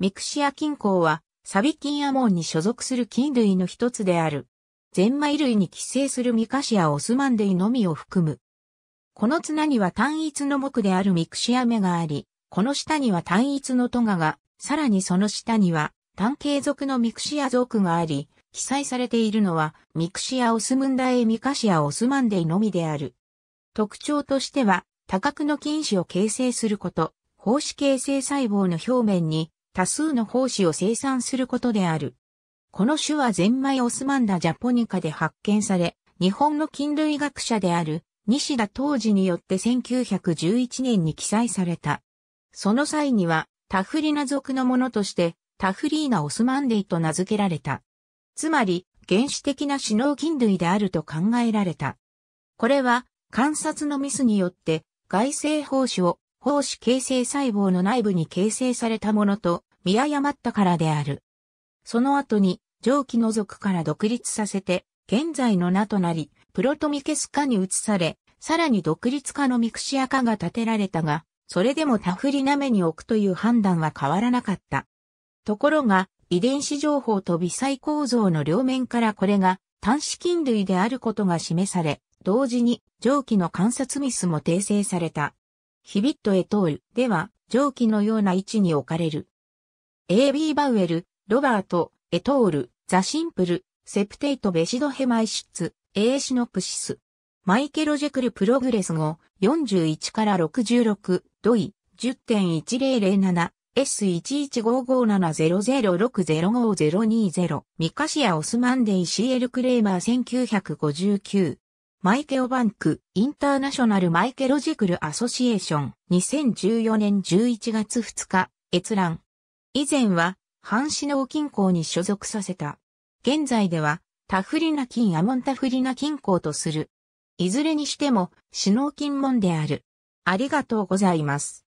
ミクシア菌綱は、サビキン亜門に所属する菌類の一つである。ゼンマイ類に寄生する Mixia osmundae のみを含む。この綱には単一の目であるミクシア目があり、この下には単一の科がが、さらにその下には単形属のミクシア属があり、記載されているのはミクシアオスムンダエ Mixia osmundae のみである。特徴としては、多核の菌糸を形成すること、胞子形成細胞の表面に多数の胞子を生産することである。この種はゼンマイオスマンダジャポニカで発見され、日本の菌類学者である西田当時によって1911年に記載された。その際にはタフリナ属のものとしてタフリーナオスマンデイと名付けられた。つまり原始的な死脳菌類であると考えられた。これは観察のミスによって外生胞子を胞子形成細胞の内部に形成されたものと見誤ったからである。その後に蒸気の族から独立させて、現在の名となり、プロトミケス化に移され、さらに独立化のミクシア化が建てられたが、それでもタフリナ目に置くという判断は変わらなかった。ところが、遺伝子情報と微細構造の両面からこれが単子菌類であることが示され、同時に蒸気の観察ミスも訂正された。Hibbett et al. では上記のような位置に置かれる。A.B. Bauer、Robert、et al.、The simple、septate basidiomycetes、a synopsis。Mycological Progress 5、41から66、 doi、10.1007、S11557006052020 Mixia osmundae CL Kramer 1959マイケオバンクインターナショナルマイケロジクルアソシエーション2014年11月2日閲覧以前は半死の金庫に所属させた。現在ではタフリナ金アモンタフリナ金庫とする。いずれにしても、死脳金門である。ありがとうございます。